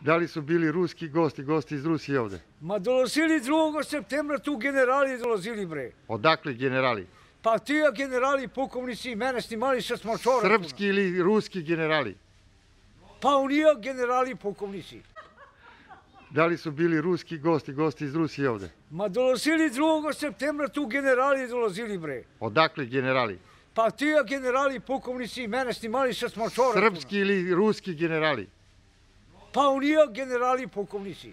Da li su bili ruski gosti, gosti iz Rusije ovde? Ma dolazili 2. septembra tu generali dolazili bre. Odakle generali? Pa ti ja generali pukovnici mene snimali sa smočora. Srpski ili ruski generali? Pa oni ja generali pukovnici. Da li su bili ruski gosti, gosti iz Rusije ovde? Ma dolazili 2. septembra tu generali dolazili bre. Odakle generali? Pa ti ja generali pukovnici mene snimali sa smočora. Srpski ili ruski generali? Պաունիո գեներալի փոկովնիսի